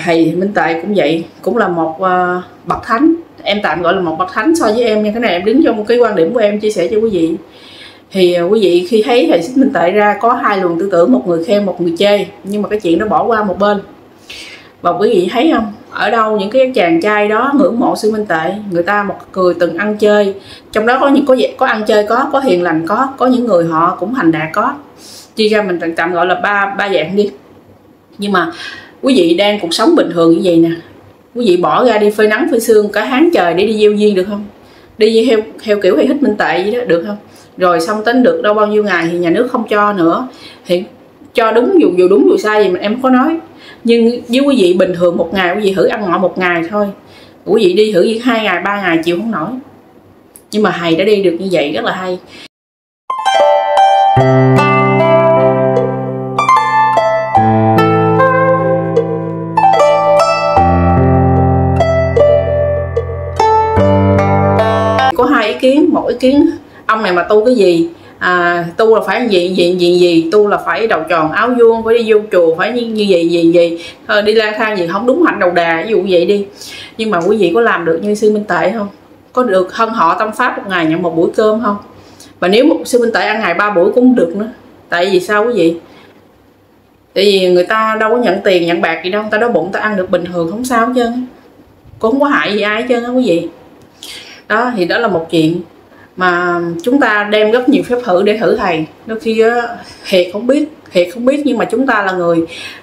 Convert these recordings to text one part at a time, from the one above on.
thầy Minh Tệ cũng vậy cũng là một uh, bậc thánh. Em tạm gọi là một bậc thánh so với em nhưng cái này em đứng trong một cái quan điểm của em chia sẻ cho quý vị. Thì uh, quý vị khi thấy thầy Minh Tệ ra có hai luồng tư tưởng một người khen một người chê. Nhưng mà cái chuyện nó bỏ qua một bên. Và quý vị thấy không? Ở đâu những cái chàng trai đó ngưỡng mộ sư minh tệ người ta một người từng ăn chơi. Trong đó có những có có ăn chơi có có hiền lành có có những người họ cũng thành đạt có. Chia ra mình tạm gọi là ba ba dạng đi. Nhưng mà quý vị đang cuộc sống bình thường như vậy nè. Quý vị bỏ ra đi phơi nắng, phơi sương cả tháng trời để đi gieo duyên được không? Đi theo theo kiểu hay hít minh tệ gì đó, được không? Rồi xong tính được đâu bao nhiêu ngày thì nhà nước không cho nữa. Thì cho đúng dù dù đúng dù sai gì mà em có nói. Nhưng với quý vị bình thường một ngày, quý vị thử ăn ngọ một ngày thôi. Quý vị đi thử hai ngày, ba ngày chịu không nổi. Nhưng mà thầy đã đi được như vậy, rất là hay. Kiến mỗi kiến ông này mà tu cái gì? À, tu là phải gì gì gì gì? Tu là phải đầu tròn áo vuông phải đi vô chùa phải như, như vậy gì gì? Đi lang thang gì không đúng hạnh đầu đà ví dụ vậy đi. Nhưng mà quý vị có làm được như sư minh tệ không? Có được hân họ tâm pháp một ngày nhận một buổi cơm không? Và nếu một sư minh tệ ăn ngày ba buổi cũng được nữa. Tại vì sao quý vị? Tại vì người ta đâu có nhận tiền nhận bạc gì đâu người ta đói bụng ta ăn được bình thường không sao hết trơn cũng không có hại gì ai hết trơn á quý vị đó, thì đó là một chuyện mà chúng ta đem rất nhiều phép thử để thử thầy. Đôi khi á thiệt không biết thiệt không biết nhưng mà chúng ta là người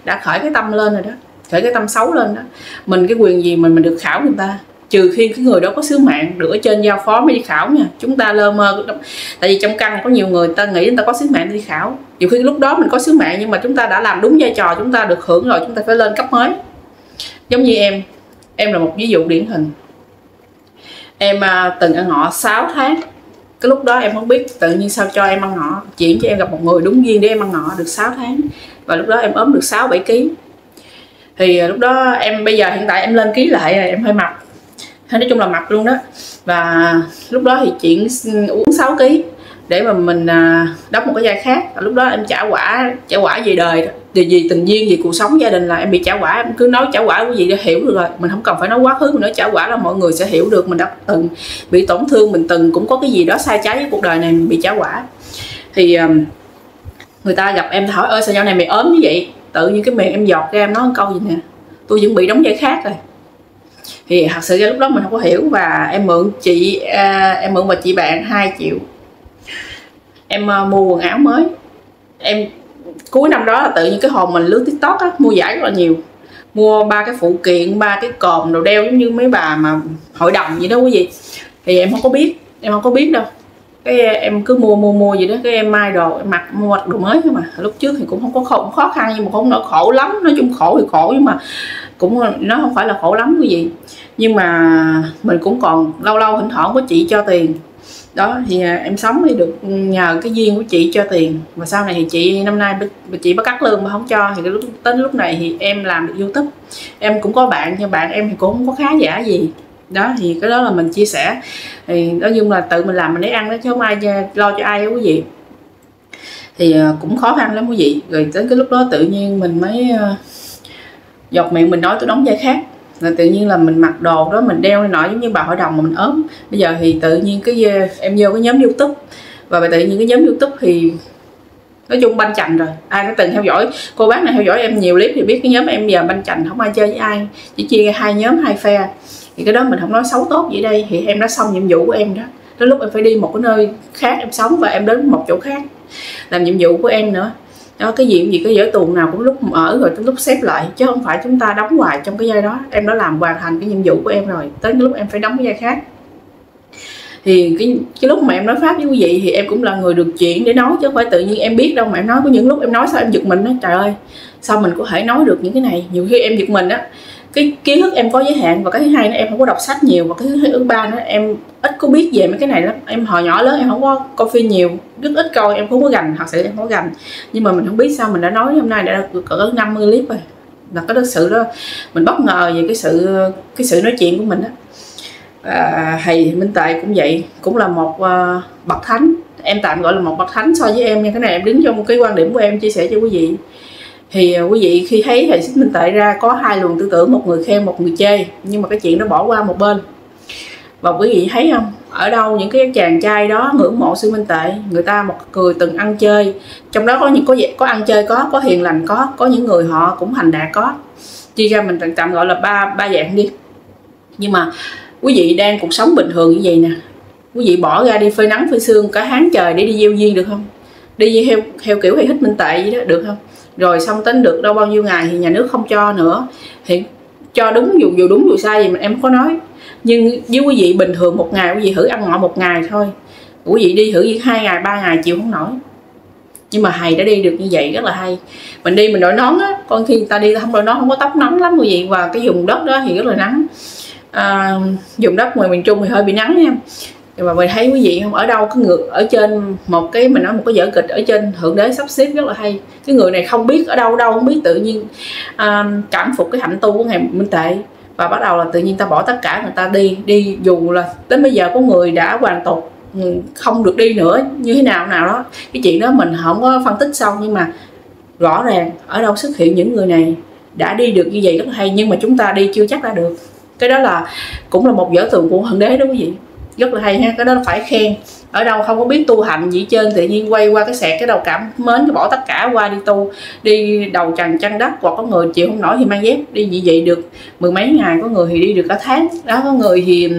đã khởi cái tâm lên rồi đó, khởi cái tâm xấu lên đó. Mình cái quyền gì mình mình được khảo người ta? Trừ khi cái người đó có sứ mạng, được ở trên giao phó mới đi khảo nha. Chúng ta lơ mơ tại vì trong căn có nhiều người, ta nghĩ người ta có sứ mạng đi khảo. Nhiều khi lúc đó mình có sứ mạng nhưng mà chúng ta đã làm đúng vai trò, chúng ta được hưởng rồi, chúng ta phải lên cấp mới. Giống như em em là một ví dụ điển hình em à, từng ăn ngọ 6 tháng. Cái lúc đó em không biết tự nhiên sao cho em ăn ngọ chuyển cho em gặp một người đúng duyên để em ăn ngọ được 6 tháng. Và lúc đó em ốm được 6 7 kg thì à, lúc đó em bây giờ hiện tại em lên ký lại rồi em hơi mập. Nói chung là mập luôn đó. Và lúc đó thì chuyển uống 6 kg để mà mình à, đắp một cái vai khác. Lúc đó em trả quả trả quả về đời vì gì tình duyên gì cuộc sống gia đình là em bị trả quả. Em cứ nói trả quả cái gì để hiểu được rồi. Mình không cần phải nói quá khứ mình nói trả quả là mọi người sẽ hiểu được. Mình đã từng bị tổn thương mình từng cũng có cái gì đó sai trái với cuộc đời này mình bị trả quả. Thì à, người ta gặp em hỏi ơi sao nhau này mày ốm như vậy? Tự nhiên cái miệng em giọt ra em nói một câu gì nè tôi chuẩn bị đóng vai khác rồi. Thì thật sự ra lúc đó mình không có hiểu và em mượn chị à, em mượn và chị bạn 2 triệu em ờ, mua quần áo mới. Em cuối năm đó là tự nhiên cái hồn mình lướt tiktok á mua giải rất là nhiều. Mua ba cái phụ kiện ba cái còm đồ đeo giống như mấy bà mà hội đồng vậy đó quý vị. Thì em không có biết em không có biết đâu. Cái ờ, em cứ mua mua mua gì đó. Cái em mai đồ em mặc mua đồ mới thôi mà. Lúc trước thì cũng không có khổ, khó khăn nhưng mà không nó khổ lắm. Nói chung khổ thì khổ nhưng mà cũng ờ, nó không phải là khổ lắm quý vị. Nhưng mà mình cũng còn lâu lâu thỉnh thoảng có chị cho tiền đó, thì à, em sống thì được ừ, nhờ cái duyên của chị cho tiền. Và sau này thì chị năm nay chị bắt cắt lương mà không cho. Thì lúc đến lúc này thì em làm được youtube. Em cũng có bạn, nhưng bạn em thì cũng không có khá giả gì. Đó, thì cái đó là mình chia sẻ. Thì nói chung là tự mình làm, mình lấy ăn đó, chứ không ai lo cho ai đó quý vị. Thì à, cũng khó khăn lắm quý vị. Rồi đến cái lúc đó tự nhiên mình mới à, giọt miệng mình nói tôi đóng vai khác là tự nhiên là mình mặc đồ đó, mình đeo nọ giống như bà hội đồng mà mình ốm. Bây giờ thì tự nhiên cái ờ, em vô cái nhóm youtube. Và tự nhiên cái nhóm youtube thì nói chung banh chành rồi, ai đã từng theo dõi. Cô bác này theo dõi em nhiều clip thì biết cái nhóm em giờ banh chành, không ai chơi với ai, chỉ chia hai nhóm, hai phe. Thì cái đó mình không nói xấu tốt vậy đây, thì em đã xong nhiệm vụ của em đó. Đến lúc em phải đi một cái nơi khác em sống và em đến một chỗ khác làm nhiệm vụ của em nữa đó, cái gì gì cái dở tuồng nào cũng lúc mở rồi tới lúc xếp lại, chứ không phải chúng ta đóng hoài trong cái giai đó. Em đã làm hoàn thành cái nhiệm vụ của em rồi, tới cái lúc em phải đóng cái giai khác. Thì cái cái lúc mà em nói pháp với quý vị thì em cũng là người được chuyện để nói, chứ không phải tự nhiên em biết đâu mà em nói. Có những lúc em nói sao em giật mình đó trời ơi, sao mình có thể nói được những cái này? Nhiều khi em giật mình á cái kiến thức em có giới hạn và cái thứ hai nữa em không có đọc sách nhiều. Và cái thứ ba nữa em ít có biết về mấy cái này lắm. Em hồi nhỏ lớn em không có coi phim nhiều rất ít coi em không có gành thật sự em không có gành nhưng mà mình không biết sao mình đã nói hôm nay đã cỡ 50 clip rồi là cái sự đó. Mình bất ngờ về cái sự cái sự nói chuyện của mình đó. À, thầy minh tài cũng vậy cũng là một uh, bậc thánh. Em tạm gọi là một bậc thánh so với em nha. Cái này em đứng trong một cái quan điểm của em chia sẻ cho quý vị thì à, quý vị khi thấy hệ xích minh tệ ra, có hai luồng tư tưởng, một người khen, một người chê, nhưng mà cái chuyện đó bỏ qua một bên. Và quý vị thấy không? Ở đâu những cái chàng trai đó ngưỡng mộ sư minh tệ người ta một người từng ăn chơi. Trong đó có những, có có ăn chơi có có hiền lành có có những người họ cũng thành đạt có. Chia ra mình tạm gọi là ba ba dạng đi. Nhưng mà quý vị đang cuộc sống bình thường như vậy nè. Quý vị bỏ ra đi phơi nắng, phơi sương cả tháng trời để đi gieo duyên được không? Đi theo theo kiểu hay hít minh tệ vậy đó, được không? Rồi xong tính được đâu bao nhiêu ngày thì nhà nước không cho nữa. Thì cho đúng dù dù đúng dù sai gì mà em có nói. Nhưng với quý vị bình thường một ngày quý vị thử ăn ngọ một ngày thôi. Quý vị đi thử hai ngày ba ngày chịu không nổi. Nhưng mà thầy đã đi được như vậy rất là hay. Mình đi mình đội nón á con khi người ta đi không đội nón không có tóc nắng lắm quý vị. Và cái vùng đất đó thì rất là nắng. À, vùng đất ngoài miền trung thì hơi bị nắng nha nhưng mà mình thấy quý vị không ở đâu cái ngược ở trên một cái mình nói một cái vở kịch ở trên thượng đế sắp xếp rất là hay. Cái người này không biết ở đâu đâu không biết tự nhiên um, cảm phục cái hạnh tu của ngày minh tệ. Và bắt đầu là tự nhiên ta bỏ tất cả người ta đi đi dù là đến bây giờ có người đã hoàn tục không được đi nữa như thế nào nào đó. Cái chuyện đó mình không có phân tích xong nhưng mà rõ ràng ở đâu xuất hiện những người này đã đi được như vậy rất hay nhưng mà chúng ta đi chưa chắc đã được. Cái đó là cũng là một vở tượng của hoàng đế đó quý vị rất là hay ha, cái đó phải khen. Ở đâu không có biết tu hành gì trên tự nhiên quay qua cái sẹt cái đầu cảm mến, cái bỏ tất cả qua đi tu. Đi đầu trần chân đất, hoặc có người chịu không nổi thì mang dép. Đi như vậy được mười mấy ngày, có người thì đi được cả tháng. Đó, có người thì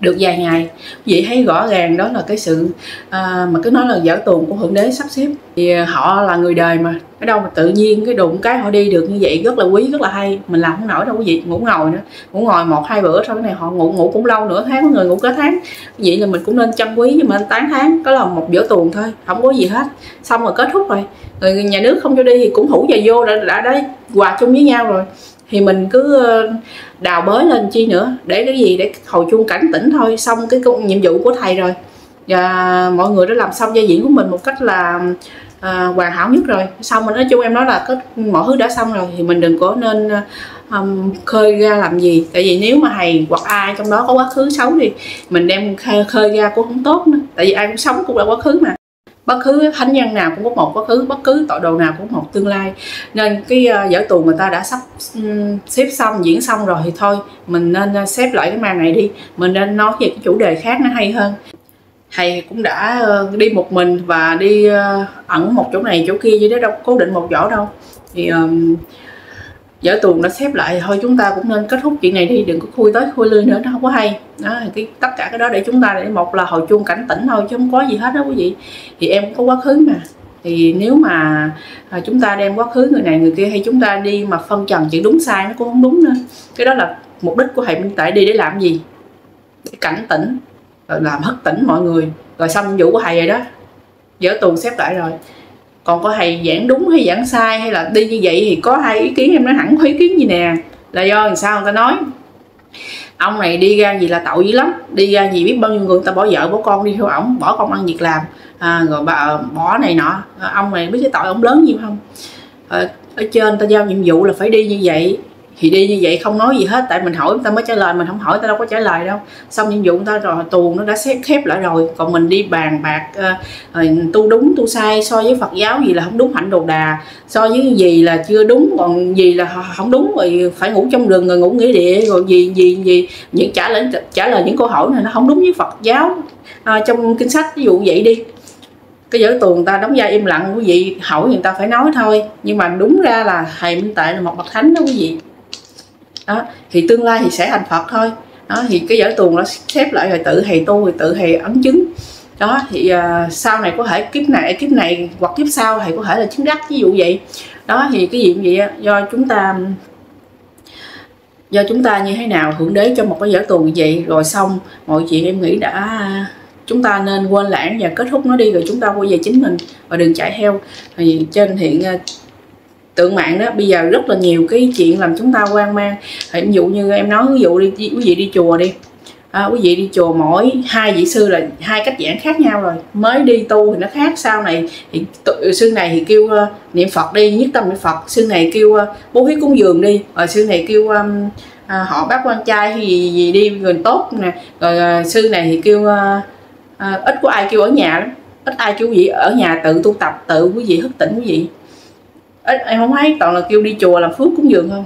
được vài ngày. Vậy thấy rõ ràng đó là cái sự à, mà cứ nói là dở tuồng của thượng đế sắp xếp. Thì à, họ là người đời mà ở đâu mà tự nhiên cái đụng cái họ đi được như vậy rất là quý rất là hay. Mình làm không nổi đâu quý vị ngủ ngồi nữa. Ngủ ngồi một hai bữa sau cái này họ ngủ ngủ cũng lâu nửa tháng có người ngủ cả tháng. Vậy là mình cũng nên chăm quý nhưng mà tán tháng đó là một dở tuồng thôi không có gì hết. Xong rồi kết thúc rồi. Người nhà nước không cho đi thì cũng hủ và vô đã đã, đã hòa chung với nhau rồi thì mình cứ ờ, đào bới lên chi nữa để cái gì? Để hồi chuông cảnh tỉnh thôi xong cái công nhiệm vụ của thầy rồi. Và mọi người đã làm xong gia diễn của mình một cách là à, hoàn hảo nhất rồi. Xong mình nói chung em nói là có mọi thứ đã xong rồi thì mình đừng có nên um, khơi ra làm gì. Tại vì nếu mà thầy hoặc ai trong đó có quá khứ xấu thì mình đem khơi, khơi ra cũng không tốt nữa. Tại vì ai cũng sống cũng là quá khứ mà bất cứ thánh nhân nào cũng có một quá khứ bất cứ tội đồ nào cũng có một tương lai. Nên cái ờ, uh, vở tuồng người ta đã sắp um, xếp xong diễn xong rồi thì thôi mình nên uh, xếp lại cái màn này đi. Mình nên nói về cái chủ đề khác nó hay hơn. Thầy cũng đã uh, đi một mình và đi uh, ẩn một chỗ này chỗ kia chứ đó đâu cố định một chỗ đâu. Thì um, vở tuồng đã xếp lại thôi chúng ta cũng nên kết thúc chuyện này đi đừng có khui tới khui lui nữa nó không có hay. Đó cái tất cả cái đó để chúng ta để một là hồi chuông cảnh tỉnh thôi chứ không có gì hết đó quý vị. Thì em cũng có quá khứ mà. Thì nếu mà à, chúng ta đem quá khứ người này người kia hay chúng ta đi mà phân trần chuyện đúng sai nó cũng không đúng nữa. Cái đó là mục đích của thầy minh tại đi để làm gì? Để cảnh tỉnh rồi làm hất tỉnh mọi người. Rồi xong vụ của thầy rồi đó. Dở tuồng xếp lại rồi còn có thầy giảng đúng hay giảng sai hay là đi như vậy thì có hai ý kiến em nói hẳn có ý kiến gì nè? Là do làm sao người ta nói? Ông này đi ra gì là tội dữ lắm đi ra gì biết bao nhiêu người, ta bỏ vợ bỏ con đi theo ổng bỏ công ăn việc làm. À, rồi bà bỏ này nọ à, ông này biết cái tội ông lớn gì không? À, ở trên ta giao nhiệm vụ là phải đi như vậy thì đi như vậy không nói gì hết tại mình hỏi người ta mới trả lời mình không hỏi người ta đâu có trả lời đâu. Xong nhiệm vụ người ta rồi tù nó đã xét khép lại rồi. Còn mình đi bàn bạc uh, tu đúng tu sai so với phật giáo gì là không đúng hạnh đồ đà. So với gì là chưa đúng còn gì là không đúng rồi phải ngủ trong rừng rồi ngủ nghĩa địa rồi gì gì gì. Những trả lời trả lời những câu hỏi này nó không đúng với phật giáo uh, trong kinh sách. Ví dụ vậy đi. Cái giới tuồng ta đóng vai im lặng quý vị hỏi người ta phải nói thôi. Nhưng mà đúng ra là thầy minh tệ là một bậc thánh đó quý vị đó thì tương lai thì sẽ thành phật thôi. Đó thì cái vở tuồng nó xếp lại rồi tự thầy tu rồi tự thầy ấn chứng. Đó thì uh, sau này có thể kiếp này kiếp này hoặc kiếp sau thầy có thể là chứng đắc ví dụ vậy. Đó thì cái gì vậy do chúng ta do chúng ta như thế nào hưởng đế cho một cái giở tuồng như vậy rồi xong mọi chuyện em nghĩ đã chúng ta nên quên lãng và kết thúc nó đi rồi chúng ta quay về chính mình và đừng chạy theo. Thì trên hiện à, tượng mạng đó. Bây giờ rất là nhiều cái chuyện làm chúng ta quan mang. Ví dụ như em nói ví dụ đi quý vị đi chùa đi. À, quý vị đi chùa mỗi hai vị sư là hai cách giảng khác nhau rồi. Mới đi tu thì nó khác sau này thì sư này thì kêu uh, niệm phật đi nhất tâm niệm phật. Sư này kêu uh, bố thí cúng dường đi. Rồi sư này kêu um, à, họ bác quan trai hay gì, gì đi người tốt nè. Rồi uh, sư này thì kêu uh, uh, ít có ai kêu ở nhà lắm. Ít ai kêu quý vị ở nhà tự tu tập tự quý vị thức tỉnh quý vị em không thấy toàn là kêu đi chùa làm phước cúng dường không?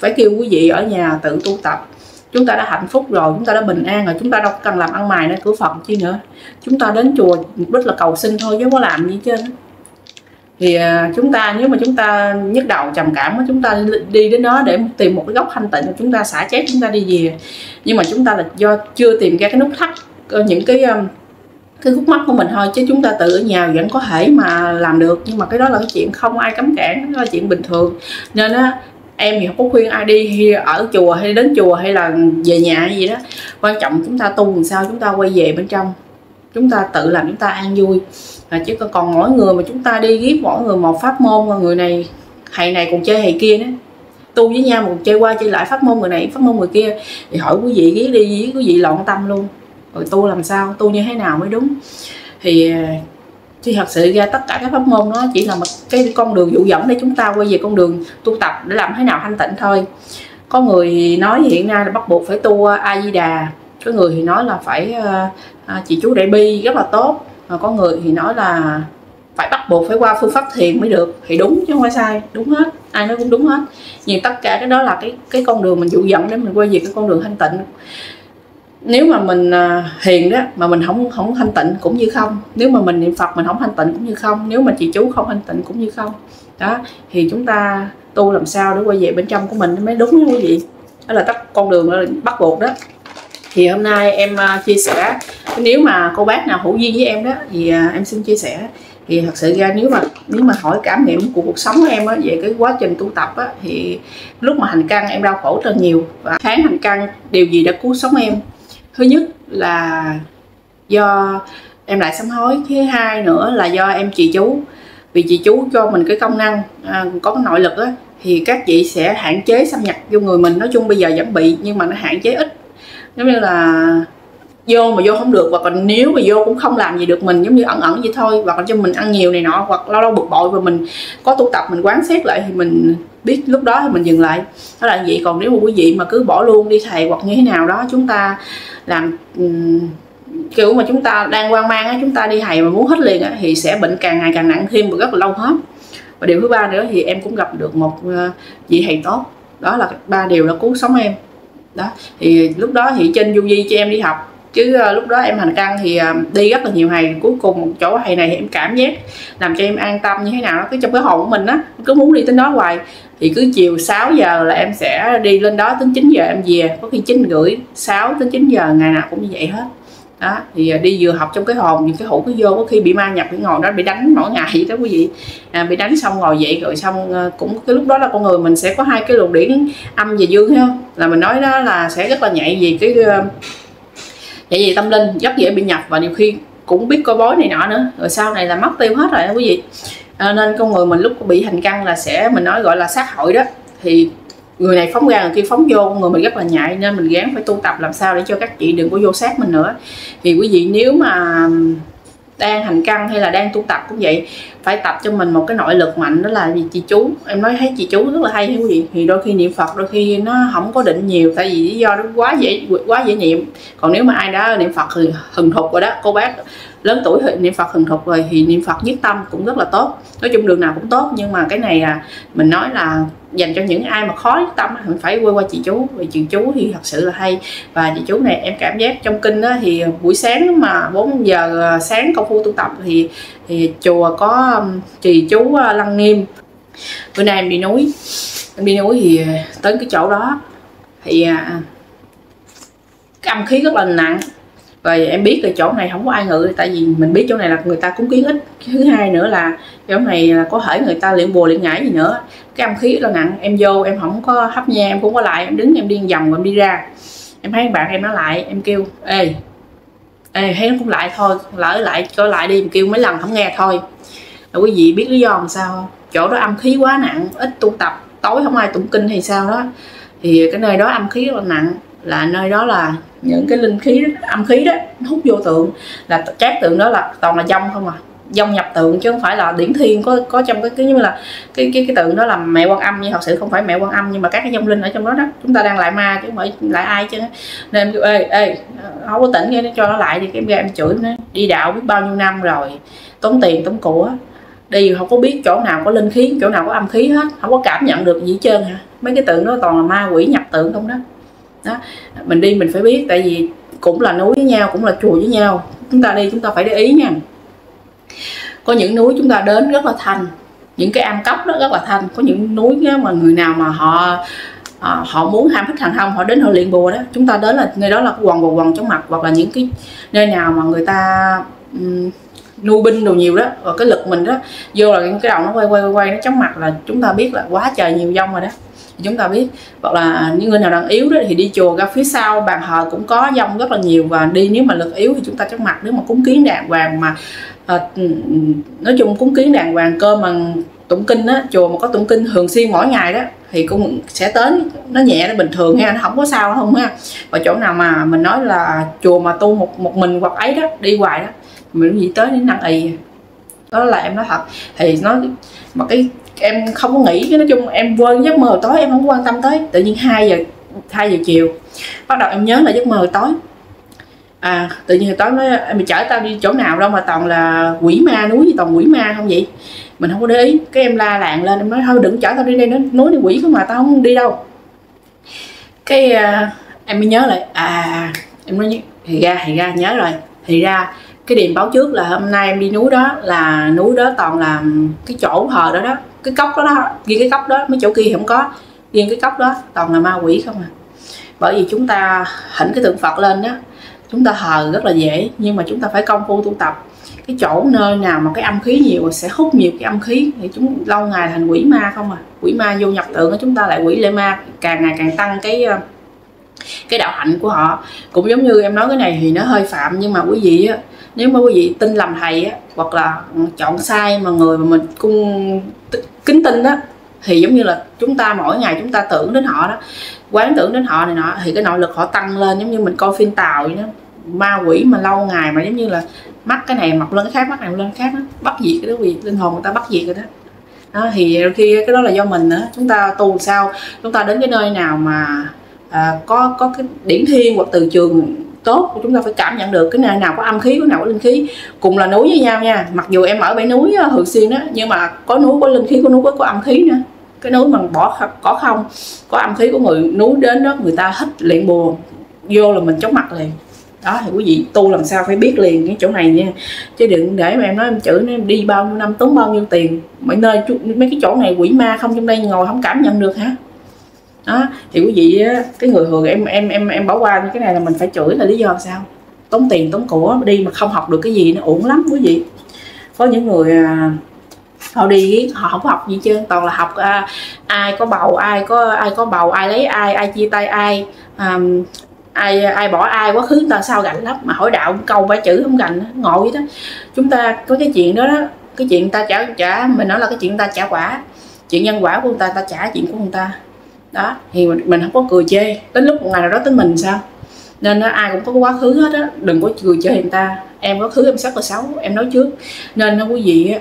Phải kêu quý vị ở nhà tự tu tập. Chúng ta đã hạnh phúc rồi, chúng ta đã bình an rồi, chúng ta đâu cần làm ăn mày nơi cửa phật chi nữa. Chúng ta đến chùa mục đích là cầu xin thôi, chứ không có làm gì chứ thì à, chúng ta, nếu mà chúng ta nhức đầu, trầm cảm chúng ta đi đến đó để tìm một cái góc thanh tịnh, chúng ta xả chết chúng ta đi về. Nhưng mà chúng ta là do chưa tìm ra cái nút thắt ờ, những cái cái khúc mắc của mình thôi chứ chúng ta tự ở nhà vẫn có thể mà làm được. Nhưng mà cái đó là cái chuyện không ai cấm cản đó là chuyện bình thường. Nên á em thì không có khuyên ai đi hay ở chùa hay đến chùa hay là về nhà gì đó. Quan trọng chúng ta tu làm sao chúng ta quay về bên trong. Chúng ta tự làm chúng ta an vui. À, chứ còn mỗi người mà chúng ta đi ghép mỗi người một pháp môn người này thầy này còn chơi thầy kia nữa. Tu với nhau mà còn chơi qua chơi lại pháp môn người này pháp môn người kia thì hỏi quý vị ghé đi với quý vị loạn tâm luôn rồi tu làm sao? Tu như thế nào mới đúng? Thì ờ, thì thật sự ra tất cả các pháp môn nó chỉ là một cái con đường dụ dẫn để chúng ta quay về con đường tu tập để làm thế nào thanh tịnh thôi. Có người nói hiện nay là bắt buộc phải tu ờ, a di đà. Có người thì nói là phải uh, chị chú đại bi rất là tốt. Mà có người thì nói là phải bắt buộc phải qua phương pháp thiền mới được. Thì đúng chứ không phải sai đúng hết ai nói cũng đúng hết. Nhưng tất cả cái đó là cái cái con đường mình dụ dẫn để mình quay về cái con đường thanh tịnh nếu mà mình à, hiền đó mà mình không không thanh tịnh cũng như không. Nếu mà mình niệm phật mình không thanh tịnh cũng như không. Nếu mà chị chú không thanh tịnh cũng như không. Đó thì chúng ta tu làm sao để quay về bên trong của mình mới đúng như quý vị đó là tất con đường là bắt buộc đó. Thì hôm nay em à, chia sẻ nếu mà cô bác nào hữu duyên với em đó thì à, em xin chia sẻ. Thì thật sự ra nếu mà nếu mà hỏi cảm nghiệm của cuộc sống của em á, về cái quá trình tu tập á, thì lúc mà hành căn em đau khổ rất nhiều. Và tháng hành căn điều gì đã cứu sống em? Thứ nhất là do em lại sám hối thứ hai nữa là do em chị chú. Vì chị chú cho mình cái công năng à, có cái nội lực á thì các chị sẽ hạn chế xâm nhập vô người mình. Nói chung bây giờ vẫn bị nhưng mà nó hạn chế ít. Giống như là vô mà vô không được và còn nếu mà vô cũng không làm gì được mình giống như ẩn ẩn vậy thôi hoặc là cho mình ăn nhiều này nọ hoặc lâu lâu bực bội và mình có tu tập mình quán xét lại thì mình biết lúc đó thì mình dừng lại. Đó là vậy. Còn nếu mà quý vị mà cứ bỏ luôn đi thầy hoặc như thế nào đó chúng ta làm um, kiểu mà chúng ta đang quan mang á chúng ta đi thầy mà muốn hết liền á thì sẽ bệnh càng ngày càng nặng thêm và rất là lâu hết. Và điều thứ ba nữa thì em cũng gặp được một ờ, vị thầy tốt. Đó là ba điều đã cứu sống em. Đó thì lúc đó thì trên du di cho em đi học chứ uh, lúc đó em hành căng thì uh, đi rất là nhiều thầy cuối cùng một chỗ thầy này thì em cảm giác làm cho em an tâm như thế nào đó. Cứ trong cái hồn của mình á cứ muốn đi tới đó hoài. Thì cứ chiều 6 giờ là em sẽ đi lên đó đến 9 giờ em về. Có khi chín rưỡi 6 đến 9 giờ ngày nào cũng như vậy hết. Đó thì ờ, đi vừa học trong cái hồn những cái hũ cứ vô. Có khi bị ma nhập cái ngồi đó bị đánh mỗi ngày đó quý vị. À, bị đánh xong ngồi dậy rồi xong cũng cái lúc đó là con người mình sẽ có hai cái luồng điển âm và dương ha là mình nói đó là sẽ rất là nhạy vì cái vậy vì tâm linh rất dễ bị nhập và nhiều khi cũng biết coi bói này nọ nữa. Rồi sau này là mất tiêu hết rồi đó quý vị. À, nên con người mình lúc bị hành căng là sẽ mình nói gọi là sát hội đó. Thì người này phóng ra người kia phóng vô người mình rất là nhạy nên mình gắng phải tu tập làm sao để cho các chị đừng có vô sát mình nữa. Thì quý vị nếu mà đang hành căn hay là đang tu tập cũng vậy, phải tập cho mình một cái nội lực mạnh, đó là gì? Chị chú. Em nói thấy chị chú rất là hay quý vị thì đôi khi niệm phật, đôi khi nó không có định nhiều, tại vì lý do nó quá dễ quá dễ niệm. Còn nếu mà ai đã niệm phật thì hừng thục rồi đó, cô bác lớn tuổi thì niệm phật hừng thục rồi thì niệm phật nhất tâm cũng rất là tốt. Nói chung đường nào cũng tốt nhưng mà cái này à mình nói là dành cho những ai mà khó nhất tâm mình phải quay qua chị chú. Vì chị chú thì thật sự là hay. Và chị chú này em cảm giác trong kinh đó thì buổi sáng mà 4 giờ sáng công phu tu tập thì thì chùa có chị chú à, lăng nghiêm. Bữa nay em đi núi. Em đi núi thì tới cái chỗ đó. Thì à, cái âm khí rất là nặng rồi em biết là chỗ này không có ai ngự, tại vì mình biết chỗ này là người ta cúng kiến ít. Thứ hai nữa là chỗ này là có thể người ta luyện bùa, luyện ngải gì nữa. Cái âm khí là nặng, em vô em không có hấp nha, em cũng có lại, em đứng, em đi vòng rồi em đi ra. Em thấy bạn em nó lại, em kêu, ê ê, thấy nó cũng lại thôi, lỡ lại, cho lại đi. Em kêu mấy lần không nghe thôi. Là quý vị biết lý do làm sao không? Chỗ đó âm khí quá nặng, ít tu tập, tối không ai tụng kinh hay sao đó. Thì cái nơi đó âm khí rất là nặng là nơi đó là những cái linh khí, âm khí đó, nó hút vô tượng. Là các tượng đó là toàn là dông không à dông nhập tượng chứ không phải là điển thiên có có trong cái cái như là cái cái cái tượng đó là mẹ quan âm nhưng thật sự không phải mẹ quan âm nhưng mà các cái dông linh ở trong đó đó, chúng ta đang lại ma chứ không phải lại ai chứ. Nên em kêu, ê ê, không có tỉnh nó cho nó lại thì cái em ra em chửi nó, đi đạo biết bao nhiêu năm rồi, tốn tiền tốn của, đi không có biết chỗ nào có linh khí, chỗ nào có âm khí hết, không có cảm nhận được gì hết trơn hả? Mấy cái tượng đó toàn là ma quỷ nhập tượng không đó đó. Mình đi mình phải biết tại vì cũng là núi với nhau cũng là chùa với nhau. Chúng ta đi chúng ta phải để ý nha. Có những núi chúng ta đến rất là thanh. Những cái am cốc đó rất là thanh. Có những núi đó mà người nào mà họ à, họ muốn ham thích thằng hông họ đến họ luyện bùa đó. Chúng ta đến là nơi đó là quần quằn quần trong mặt hoặc là những cái nơi nào mà người ta um, nuôi binh đồ nhiều đó và cái lực mình đó vô là cái đầu nó quay quay quay nó chóng mặt là chúng ta biết là quá trời nhiều dông rồi đó thì chúng ta biết hoặc là những người nào đang yếu đó thì đi chùa ra phía sau bàn thờ cũng có dông rất là nhiều. Và đi nếu mà lực yếu thì chúng ta chắc mặt nếu mà cúng kiến đàng hoàng mà à, nói chung cúng kiến đàng hoàng cơm bằng tụng kinh á chùa mà có tụng kinh thường xuyên mỗi ngày đó thì cũng sẽ tới nó nhẹ nó bình thường ha nó không có sao không ha. Và chỗ nào mà mình nói là chùa mà tu một một mình hoặc ấy đó đi hoài đó mình gì tới đến năng ì đó là em nói thật thì nó mà cái em không có nghĩ cái nói chung em quên giấc mơ tối em không quan tâm tới. Tự nhiên 2 giờ 2 giờ chiều bắt đầu em nhớ là giấc mơ tối. À tự nhiên tối nói em chở tao đi chỗ nào đâu mà toàn là quỷ ma núi gì toàn quỷ ma không vậy? Mình không có để ý. Cái em la làng lên em nói thôi đừng chở tao đi đây nó núi đi quỷ không mà tao không đi đâu. Cái à, em mới nhớ lại à em nói thì ra thì ra nhớ rồi. Thì ra cái điểm báo trước là hôm nay em đi núi đó là núi đó toàn là cái chỗ thờ đó đó cái cốc đó đó riêng cái cốc đó, mấy chỗ kia không có riêng cái cốc đó, toàn là ma quỷ không à. Bởi vì chúng ta hỉnh cái tượng phật lên đó, chúng ta thờ rất là dễ, nhưng mà chúng ta phải công phu tu tập. Cái chỗ nơi nào mà cái âm khí nhiều sẽ hút nhiều cái âm khí, thì chúng, lâu ngày thành quỷ ma không à. Quỷ ma vô nhập tượng chúng ta lại quỷ lệ ma, càng ngày càng tăng cái ờ, cái đạo hạnh của họ. Cũng giống như em nói cái này thì nó hơi phạm, nhưng mà quý vị á nếu mà quý vị tin làm thầy á hoặc là chọn sai mà người mà mình cung kính tin đó thì giống như là chúng ta mỗi ngày chúng ta tưởng đến họ đó quán tưởng đến họ này nọ thì cái nội lực họ tăng lên giống như mình coi phim tàu vậy đó. Ma quỷ mà lâu ngày mà giống như là mắt cái này mọc lên cái khác mắt này lên cái khác đó bắt diệt cái đó vì linh hồn người ta bắt diệt rồi đó. Đó thì khi cái đó là do mình nữa chúng ta tu sao chúng ta đến cái nơi nào mà à, có có cái điểm thiên hoặc từ trường tốt chúng ta phải cảm nhận được cái nơi nào có âm khí có nào có linh khí. Cùng là núi với nhau nha mặc dù em ở bãi núi ờ, thường xuyên đó nhưng mà có núi có linh khí có núi có, có âm khí nữa. Cái núi mà bỏ có không có âm khí của người núi đến đó người ta hít liền buồn, vô là mình chóng mặt liền. Đó thì quý vị tu làm sao phải biết liền cái chỗ này nha. Chứ đừng để mà em nói em chữ nó đi bao nhiêu năm tốn bao nhiêu tiền. Mấy nơi mấy cái chỗ này quỷ ma không trong đây ngồi không cảm nhận được hả? Đó thì quý vị cái người thường em em em em bỏ qua cái này là mình phải chửi là lý do sao? Tốn tiền tốn của đi mà không học được cái gì nó uổng lắm quý vị. Có những người à, họ đi họ không học gì chứ toàn là học à, ai có bầu ai có ai có bầu ai lấy ai ai chia tay ai à, ai ai bỏ ai quá khứ ta sao gạnh lắm. Mà hỏi đạo câu ba chữ không gạnh ngộ vậy đó. Chúng ta có cái chuyện đó đó cái chuyện ta trả trả mình nói là cái chuyện ta trả quả. Chuyện nhân quả của người ta ta trả chuyện của người ta đó thì mình, mình không có cười chê. Đến lúc một ngày nào đó tới mình sao? Nên đó, ai cũng có quá khứ hết á. Đừng có cười chê người ta. Em có khứ em rất là xấu em nói trước. Nên nó quý vị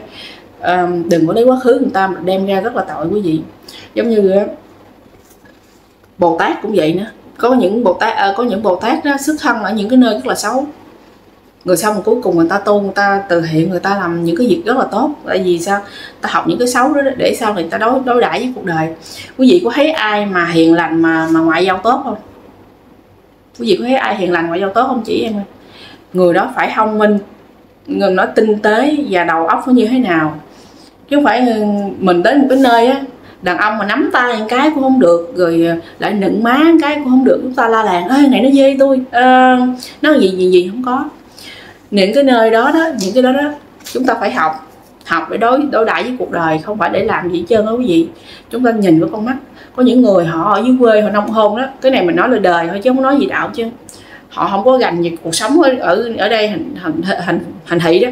đừng có lấy quá khứ người ta mà đem ra rất là tội quý vị. Giống như bồ tát cũng vậy nữa. Có những bồ tát à, có những bồ tát đó xuất thân ở những cái nơi rất là xấu rồi xong cuối cùng người ta tu người ta từ thiện người ta làm những cái việc rất là tốt. Tại vì sao? Ta học những cái xấu đó để sau người ta đối đối đãi với cuộc đời. Quý vị có thấy ai mà hiền lành mà mà ngoại giao tốt không? Quý vị có thấy ai hiền lành ngoại giao tốt không chỉ em? Người đó phải thông minh người đó tinh tế và đầu óc nó như thế nào? Chứ không phải mình đến một cái nơi á đàn ông mà nắm tay một cái cũng không được rồi lại nựng má một cái cũng không được chúng ta la làng ơi này nó dê tôi à, ờ, nó gì gì gì không có những cái nơi đó đó những cái đó đó chúng ta phải học. Học để đối đối đãi với cuộc đời không phải để làm gì trơn đó quý vị. Chúng ta nhìn với con mắt. Có những người họ ở dưới quê họ nông thôn đó cái này mình nói là đời thôi chứ không nói gì đạo chứ. Họ không có gành gì cuộc sống ở ở, ở đây hành hành hành hành thị đó.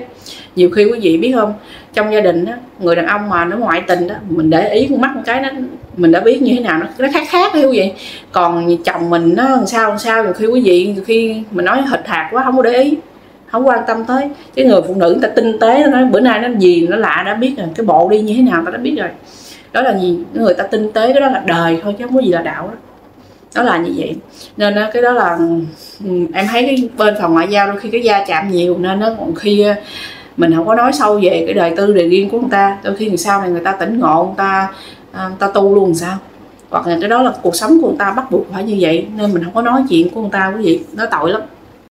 Nhiều khi quý vị biết không trong gia đình đó người đàn ông mà nó ngoại tình đó mình để ý con mắt một cái nó mình đã biết như thế nào nó nó khác khác hay quý vị. Còn chồng mình nó làm sao làm sao nhiều khi quý vị nhiều khi mình nói thịt hạt quá không có để ý không quan tâm tới. Cái người phụ nữ người ta tinh tế, nó nói, bữa nay nó gì, nó lạ đã biết rồi, cái bộ đi như thế nào ta đã biết rồi. Đó là gì? Người ta tinh tế, cái đó là đời thôi, chứ không có gì là đạo đó. Đó là như vậy. Nên ờ, cái đó là ừ, em thấy cái bên phòng ngoại giao đôi khi cái gia chạm nhiều, nên nó còn khi ờ, mình không có nói sâu về cái đời tư, đời riêng của người ta. Đôi khi sau này người ta tỉnh ngộ, người ta ờ, người ta tu luôn sao? Hoặc là cái đó là cuộc sống của người ta bắt buộc phải như vậy, nên mình không có nói chuyện của người ta quý vị. Nó tội lắm.